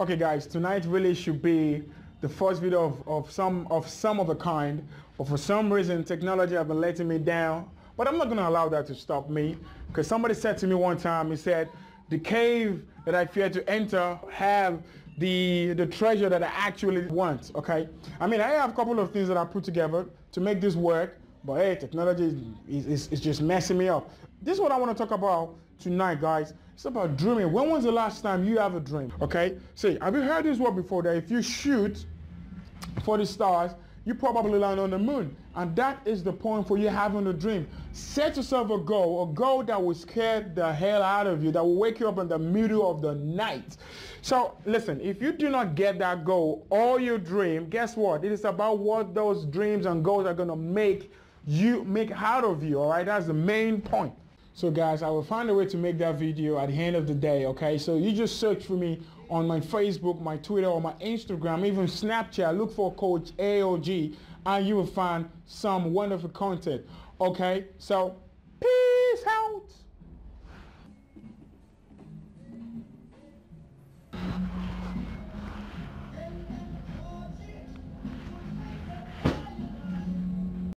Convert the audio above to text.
Okay guys, tonight really should be the first video of, of some of some of a kind, but for some reason technology have been letting me down. But I'm not gonna allow that to stop me. Because somebody said to me one time, he said, the cave that I fear to enter have the the treasure that I actually want. Okay. I mean I have a couple of things that I put together to make this work. But hey, technology is, is, is just messing me up. This is what I want to talk about tonight, guys. It's about dreaming. When was the last time you have a dream? Okay. See, have you heard this word before that if you shoot for the stars, you probably land on the moon. And that is the point for you having a dream. Set yourself a goal, a goal that will scare the hell out of you, that will wake you up in the middle of the night. So listen, if you do not get that goal or your dream, guess what? It is about what those dreams and goals are going to make you make out of you, all right? That's the main point. So guys, I will find a way to make that video at the end of the day, okay? So you just search for me on my Facebook, my Twitter, or my Instagram, even Snapchat. Look for Coach AOG and you will find some wonderful content, okay? So